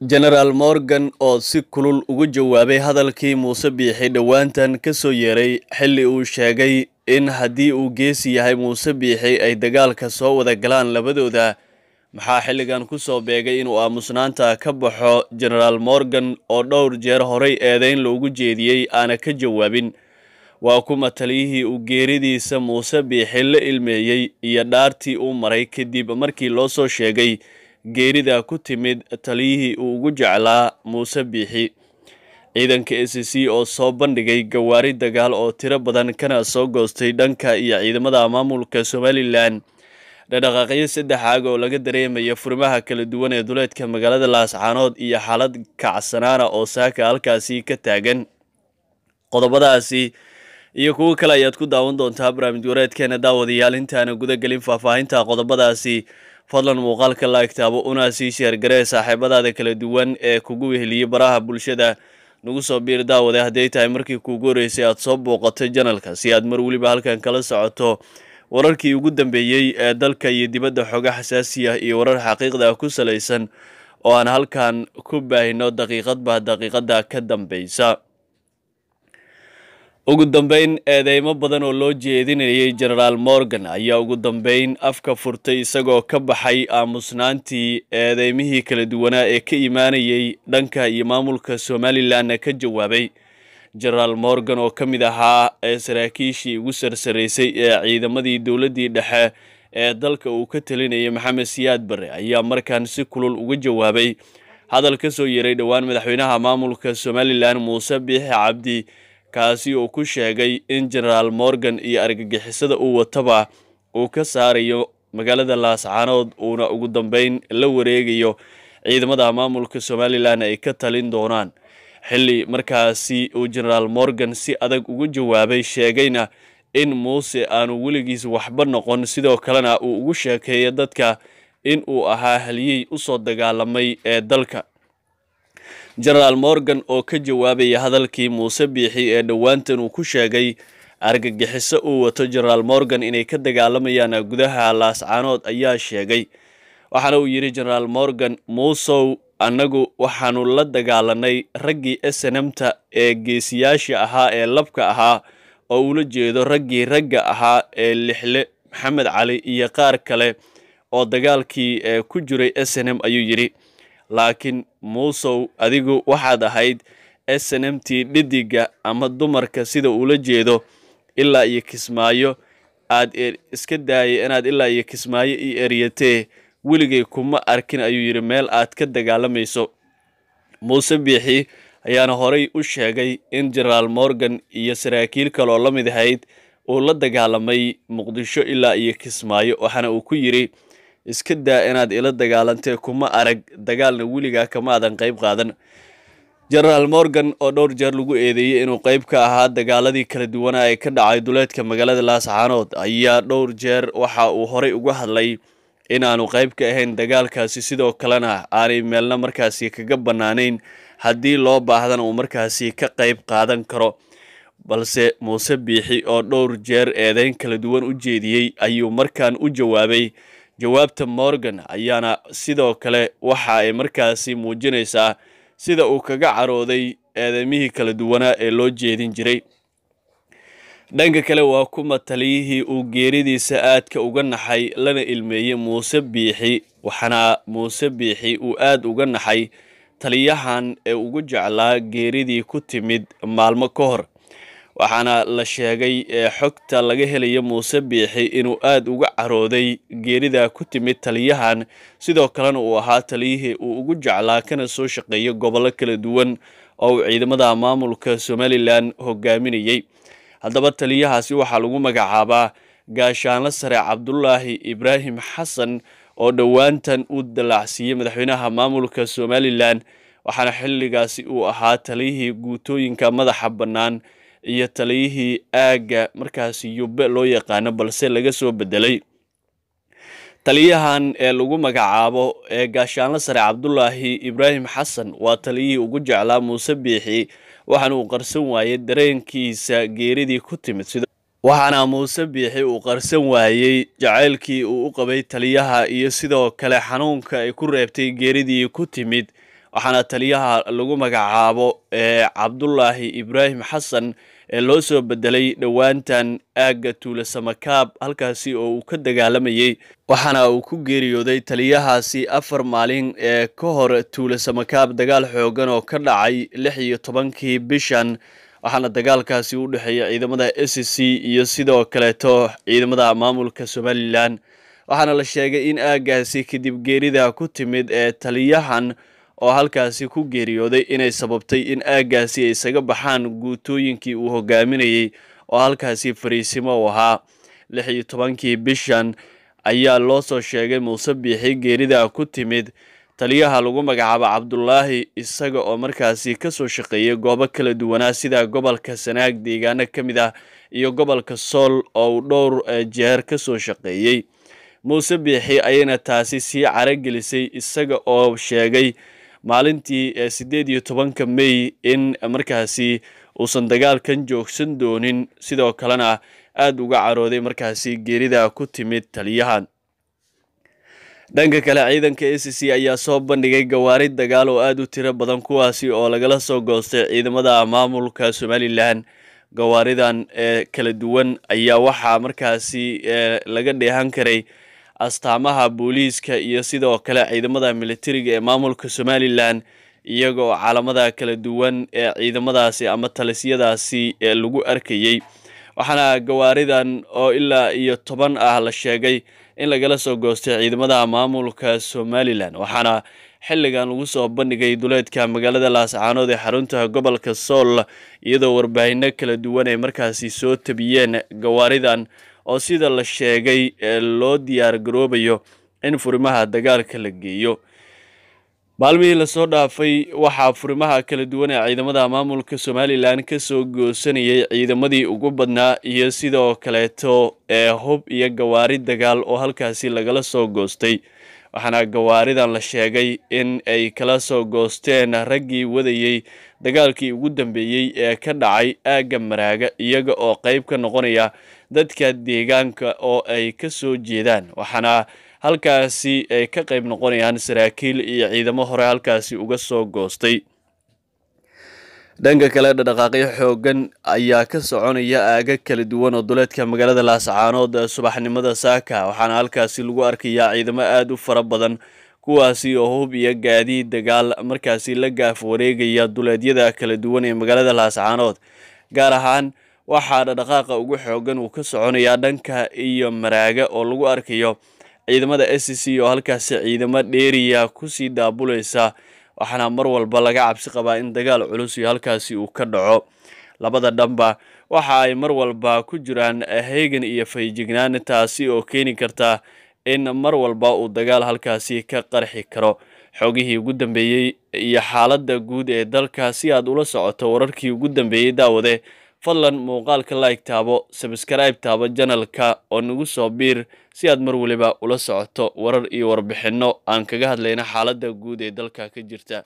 jenaraal morgan oo si kulul ugu jawaabay hadalkii muuse biixi dhowaantan ka soo yeeray xilli uu sheegay in haddii uu geesi yahay muuse biixi ay dagaalka soo wada galaan labadooda. Maxaa xilligan ku soo beegay inuu aamusnaanta ka baxo jenaraal morgan oo dhowr jeer horay eedeyn loogu jeediyey aana ka jawaabin. Waa kuma taliyihii uu geeridiisa muuse biixi la ilmeeyey iyo dhaartii uu maray kadib markii loo soo sheegay geerida ku timid taliyihii uu ugu jeclaa muuse biixi ciidanka a c c oo soo bandhigay gawaari dagaal oo tiro badan kana soo goostay dhanka iyo ciidamada maamulka somalilan dhadhaqaaqyo saddex aag oo laga dareemaya furimaha kala duwan ee duleedka magaalada laascaanood iyo xaalad kacsanaana oo saaka halkaasi ka taagan. Qodobadaasi iyo kuwo kale ayaad ku daawan doontaa barnaamij wareedkeena daawadayaal. Intaana gudagelin faahfaahinta qodobadaasi fadlan muuqaalka la egtaabo una sii sheergaree saaxiibadaada kala duwan ee kugu weheliyey baraha bulshada. Nagu soo biir daawade hadday tahay markii kuugu horeysay aad soo booqatay janalka si aad mar weliba halkan kala socoto. Wararkii ugu dambeeyey ee dalka iyo dibadda xooga xasaasi ah iyo warar xaqiiqda ku salaysan oo aan halkan ku baahino daqiiqadba daqiiqada ka dambeysa ugu dambeyn eedeymo badan oo loo jeedinayay jenaraal morgan ayaa ugu dambeyn afka furtay isagoo ka baxay aamusnaantii eedeymihii kala duwanaa ee ka imaanayay dhanka iyo maamulka somalilanna ka jawaabay. Jenaraal morgan oo ka mid ahaa ee saraakiishii ugu sarsaraysay ee ciidamadii dowladdii dhexe ee dalka uu ka talinayay maxamed siyaad barre ayaa markan si kulul uga jawaabay. Hadal ka soo yeeray dhowaan madaxweynaha maamulka somalilan muuse biixi cabdi kaasi oo ku sheegay in jenaraal morgan iyo argagixisada uu wataba uu ka saarayo magaalada laascaanood uuna ugu dambeyn la wareegayo ciidamada maamulka somalilan ay ka talin doonaan. Xilli markaasi uu jenaraal morgan si adag ugu jawaabay sheegayna in muuse aanu weligiis waxba noqon sidoo kalena uu ugu sheekeeyo dadka in uu ahaa haliyey u soo dagaalamay ee dalka jenaraal morgan oo ka jawaabaya hadalkii muuse biixi ee dhowaantan uu ku sheegay argagixiso uu wato jenaraal morgan inay ka dagaalamayaan gudaha laascaanood ayaa sheegay. Waxaana uu yidhi jenaraal morgan muusow annagu waxaanu la dagaalanay raggii esenemta ee geesiyaasha ahaa ee labka ahaa oo ula jeedo raggii ragga ahaa ee lixle maxamed cali iyo qaar kale oo dagaalkii ee ku jiray esenem ayuu yidhi laakiin muusow adigu waxaad ahayd snmt dhidiga ama dumarka sida uula jeedo ilaa iyo kismaayo. Aad iska daayay inaad ilaa iyo kismaayo io eryatee weligay kuma arkin ayuu yidhi meel aad ka dagaalamayso muuse biixi ayaana horay u sheegay in jenaraal morgan iyo saraakiil kaleoo la mid ahayd uu la dagaalamay muqdisho ilaa iyo kismaayo waxaana uu ku yidhi iska daa inaad ila dagaalantee kuma arag dagaalna weligaa kama aadan qayb qaadan. Jenaraal morgan oo dhowr jeer lagu eedeeyey inuu qayb ka ahaa dagaaladii kala duwanaa ee ka dhacay duleedka magaalada laascaanood ayaa dhowr jeer waxa uu horay uga hadlay inaanu qayb ka ahayn dagaalkaasi. Sidoo kalena aanay meelna markaasi kaga bannaanayn haddii loo baahdana uu markaasi ka qayb qaadan karo. Balse muuse biixi oo dhowr jeer eedeyn kala duwan u jeediyey ayuu markan u jawaabay jawaabta morgan ayaana sidoo kale waxa ay markaasi muujinaysaa sida uu kaga carooday eedeymihii kala duwanaa ee loo jeedin jiray. Dhanka kale waa kuma taliyihii uu geeridiisa aadka uga naxay lana ilmeeyey muuse biixi waxaana muuse biixi uu aada uga naxay taliyahan ee ugu jeclaa geeridii ku timid maalmo ka hor waxaana la sheegay ee xogta laga helaya muuse biixi inuu aada uga carooday geerida ku timid taliyahan. Sidoo kalena uu ahaa taliyihii uu ugu jeclaa kana soo shaqeeya gobollo kala duwan oo uu ciidamada maamulka somalilan hogaaminayey haddaba taliyahaasi waxaa lagu magacaabaa gaashaanlo sare cabdulaahi ibraahim xasan oo dhowaantan u dalaacsiiyey madaxweynaha maamulka somalilan waxaana xilligaasi uu ahaa taliyihii guutooyinka madaxa bannaan iyo taliyihii aagga markaasi yubbe loo yaqaano balse laga soo bedelay taliyahan ee lagu magacaabo ee gaashaanlo sare cabdulaahi ibraahim xasan waa taliyihii ugu jeclaa muuse biixi waxaana uu qarsan waayey dareenkiisa geeridii ku timid waxaana muuse biixi uu qarsan waayey jacaylkii uu u qabay taliyaha iyo sidoo kale xanuunka ay ku reebtay geeridii ku timid waxaana taliyaha lagu magacaabo ee cabdulaahi ibraahim xasan ee loo soo bedelay dhowaantan aagga tuula samakaab halkaasi oo uu ka dagaalamayey waxaana uu ku geeriyooday taliyahaasi afar maalin ee ka hor tuula samakaab dagaal xoogan oo ka dhacay lix iyo tobankii bishan waxaana dagaalkaasi u dhexeeya ciidamada s c iyo sidoo kaleeto ciidamada maamulka somalilan. Waxaana la sheegay in aaggaasi kadib geerida ku timid ee taliyahan oo halkaasi ku geeriyooday inay sababtay in aaggaasi ay isaga baxaan guutooyinkii uu hogaaminayey oo halkaasi fariisimo u ahaa. Lix iyo tobankii bishan ayaa loo soo sheegay muuse biixi geerida ku timid. Taliyaha lagu magacaabo cabdulaahi isaga oo markaasi ka soo shaqeeyay goobo kala duwanaa sida gobolka sanaag deegaano ka mid ah iyo gobolka sool oo uu dhowr jeer ka soo shaqeeyey muuse biixi ayayna taasi sii caragelisay isaga oo sheegay maalintii siddeed iyo tobanka mey in markaasi uusan dagaalkan joogsan doonin. Sidoo kalena aada uga carooday markaasi geerida ku timid taliyahan dhanka kale ciidanka a c ayaa soo bandhigay gawaari dagaal oo aada u tiro badan kuwaasi oo lagala soo goostay ciidamada maamulka somalilan gawaaridan ee kala duwan ayaa waxaa markaasi laga dheehan karay astaamaha booliiska iyo sidoo kale ciidamada militariga ee maamulka somalilan iyagoo caalamada kala duwan ee ciidamadaasi ama talisyadaasi ee lagu arkayey waxaana gawaaridan oo ilaa iyo toban ah la sheegay in lagala soo goostay ciidamada maamulka somalilan waxaana xilligan lagu soo bandhigay duleedka magaalada laascaanood ee xarunta gobolka sool iyadoo warbaahinno kala duwan ay markaasi soo tabiyeen. Gawaaridan oo sida la sheegay loo diyaar garoobayo in furimaha dagaalka la geeyo. Maalmihii la soo dhaafay waxaa furimaha kala duwan ee ciidamada maamulka somalilan ka soo goosanayay ciidamadii ugu badnaa iyo sidoo kaleeto ee hub iyo gawaari dagaal oo halkaasi lagala soo goostay. Waxaana gawaaridan la sheegay in ay kala soo goosteen raggii wadayey dagaalkii ugu dambeeyey ee ka dhacay aagga maraaga iyaga oo qeyb ka noqonaya dadka deegaanka oo ay ka soo jeedaan. Waxaana halkaasi ay ka qayb noqonayaan saraakiil iyo ciidamo hore halkaasi uga soo goostay. Dhanka kale dhaqdhaqaaqyo xoogan ayaa ka soconaya aaga kala duwan oo duleedka magaalada laascaanood subaxnimada saaka. Waxaana halkaasi lagu arkayaa ciidamo aada u fara badan kuwaasi oo hub iyo gaadiid dagaal markaasi la gaaf wareegaya duleedyada kala duwan ee magaalada laascaanood gaar ahaan waxaa dhaqdhaqaaqa ugu xoogan uu ka soconayaa dhanka iyo maraaga oo lagu arkayo ciidamada s c oo halkaasi ciidamo dheeriya ku sii daabulaysa waxaana mar walba laga cabsi qabaa in dagaal culus iyo halkaasi uu ka dhaco. Labada dhanba waxa ay mar walba ku jiraan heegan iyo fayjignaan taasi oo keeni karta in mar walba uu dagaal halkaasi ka qarxi karo. Xoogihii ugu dambeeyey iyo xaaladda guud ee dalka si aad ula socoto wararkii ugu dambeeyey daawade fadlan muuqaalka like taabo sabskribe taabo janalka oo nagu soo biir si aad mar waliba ula socoto warar iyo warbixinno aan kaga hadlayna xaaladda guud ee dalka ka jirta